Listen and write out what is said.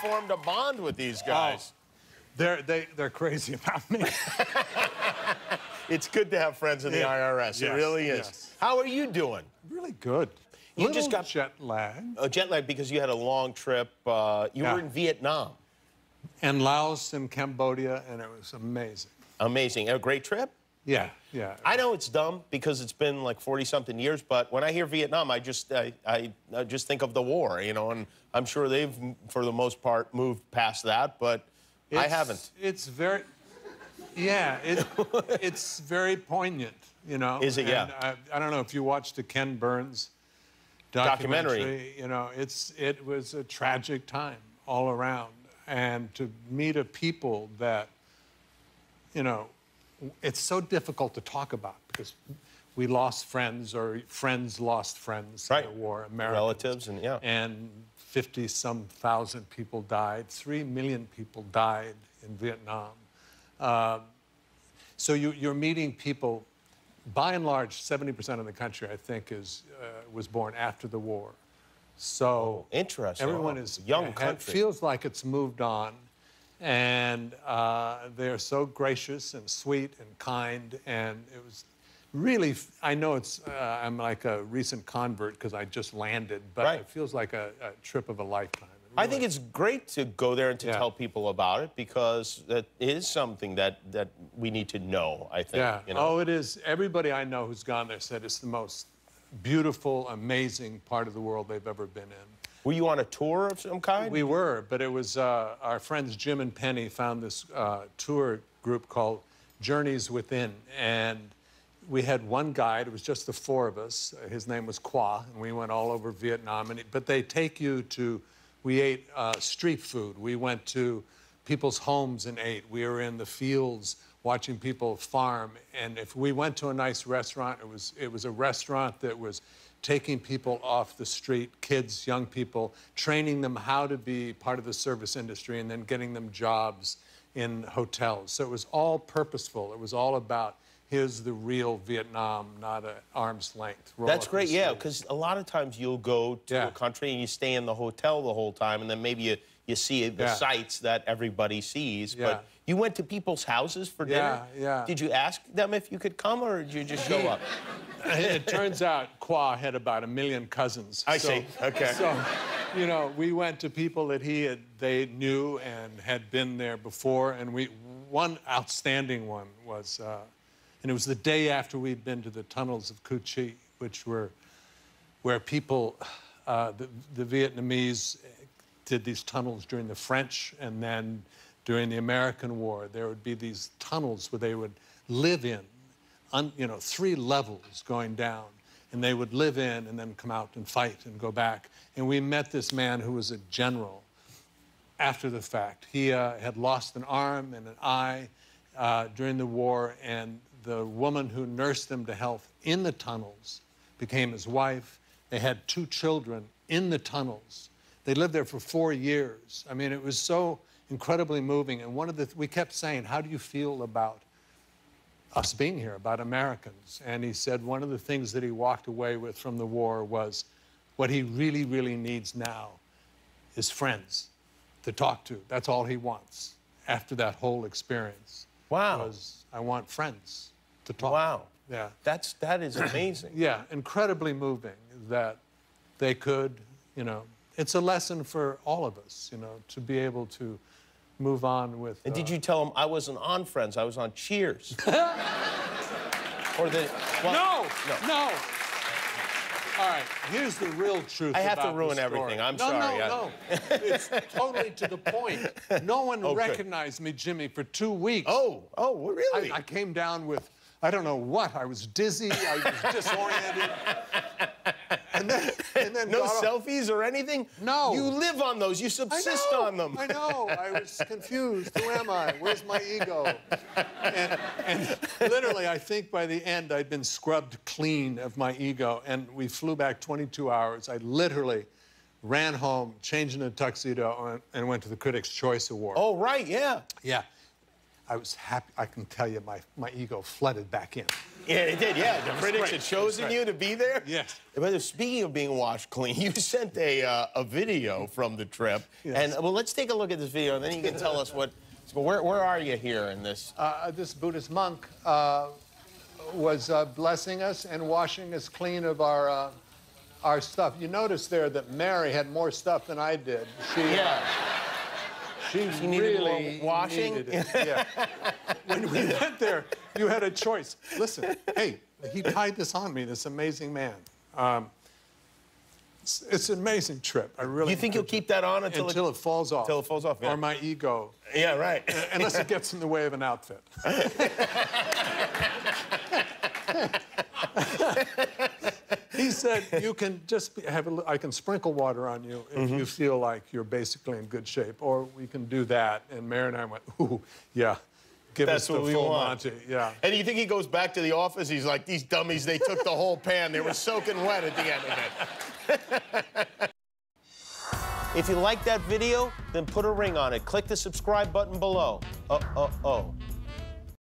formed a bond with these guys. Oh, They're, they, they're crazy about me. It's good to have friends in the Yeah. IRS. it really is. yes. How are you doing? really good. You Little just got- jet lag. Uh, jet lag because you had a long trip. Uh, you Yeah. were in Vietnam. And Laos and Cambodia, and it was amazing. Amazing. A great trip. Yeah, yeah. I know it's dumb because it's been like 40 something years, but when I hear Vietnam, I just I, I, I just think of the war, you know, and I'm sure they've for the most part moved past that, but I haven't. It's very, yeah, it, it's very poignant, you know. Is it? Yeah. I, I don't know if you watched the Ken Burns Documentary. documentary. You know, it's it was a tragic time all around, and to meet a people that, you know, it's so difficult to talk about because we lost friends or friends lost friends Right. in the war. Americans. Relatives and yeah. And 50 some thousand people died. Three million people died in Vietnam. Um, so you, you're meeting people, by and large, 70% of the country, I think, is, uh, was born after the war. So Interesting. everyone Oh, is young it feels like it's moved on, and uh, they're so gracious and sweet and kind, and it was really. I know it's. Uh, I'm like a recent convert because I just landed, but Right. it feels like a, a trip of a lifetime. It I think it's great to go there and to Yeah. tell people about it because that is something that that we need to know. I think. Yeah. You know? Oh, it is. Everybody I know who's gone there said it's the most beautiful, amazing part of the world they've ever been in. Were you on a tour of some kind? We were, but it was uh, our friends Jim and Penny found this uh, tour group called Journeys Within, and we had one guide. It was just the four of us. His name was Qua, and we went all over Vietnam. And but they take you to. We ate uh, street food. We went to people's homes and ate. We were in the fields watching people farm. And if we went to a nice restaurant, it was it was a restaurant that was taking people off the street, kids, young people, training them how to be part of the service industry, and then getting them jobs in hotels. So it was all purposeful. It was all about here's the real Vietnam, not at arm's length. That's great, yeah, because a lot of times you'll go to Yeah. a country and you stay in the hotel the whole time, and then maybe you, you see the Yeah. sights that everybody sees. Yeah. But you went to people's houses for dinner? Yeah, yeah. Did you ask them if you could come, or did you just show up? it turns out Qua had about a million cousins. I So- see. Okay. So, you know, we went to people that he had, they knew and had been there before, and we, one outstanding one was, uh, and it was the day after we'd been to the tunnels of Cu Chi, which were where people, uh, the, the Vietnamese did these tunnels during the French and then during the American War. There would be these tunnels where they would live in, un, you know, three levels going down. And they would live in and then come out and fight and go back. And we met this man who was a general after the fact. He uh, had lost an arm and an eye uh, during the war, and the woman who nursed him to health in the tunnels became his wife. They had two children in the tunnels. They lived there for four years. I mean, it was so incredibly moving. And one of the we kept saying, "How do you feel about us being here, about Americans?" And he said one of the things that he walked away with from the war was, what he really, really needs now is friends to talk to. That's all he wants after that whole experience. Wow. Was I want friends to talk. Wow. Yeah. That's that is amazing. Yeah, incredibly moving that they could, you know, it's a lesson for all of us, you know, to be able to move on with. And did uh, you tell them I wasn't on Friends? I was on Cheers. or the well, No, no. no. All right, here's the real truth. I have to about the ruin everything. I'm no, sorry. No, I- no, It's totally to the point. No one Oh, good. recognized me, Jimmy, for two weeks. Oh, oh, really? I, I came down with, I don't know what. I was dizzy. I was disoriented. And then, and then no selfies or anything? No. You live on those. You subsist know, on them. I know. I was confused. Who am I? Where's my ego? And, and literally, I think by the end, I'd been scrubbed clean of my ego. And we flew back 22 hours. I literally ran home, changed into a tuxedo, and- and went to the Critics' Choice Award. Oh, right, yeah. Yeah. I was happy. I can tell you, my, my ego flooded back in. Yeah, it did. Yeah, the critics great. had chosen great. you to be there. Yes. But speaking of being washed clean, you sent a uh, a video from the trip, and well, let's take a look at this video, and then you can tell us what. So where where are you here in this? uh, this Buddhist monk uh, was uh, blessing us and washing us clean of our uh, our stuff. You notice there that Mary had more stuff than I did. She, Yeah. She, needed really washing? needed it. Yeah. When we went there, you had a choice. Listen, hey, he tied this on me, this amazing man. Um, it's, it's an amazing trip. I really Do you think you'll keep that on until, until it falls off. until it falls off, yeah. Or my ego, Yeah, right. unless it gets in the way of an outfit. he said you can just have a, I can sprinkle water on you if Mm-hmm. you feel like you're basically in good shape, or we can do that. And Mary and I went, ooh, yeah, give That's us the what we full want. Monty, yeah. And you think he goes back to the office? He's like, these dummies, they took the whole pan. They were soaking wet at the end of it. if you like that video, then put a ring on it. Click the subscribe button below. Uh, uh, oh.